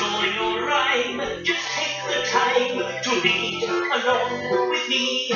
A story or rhyme, just take the time to read along with me.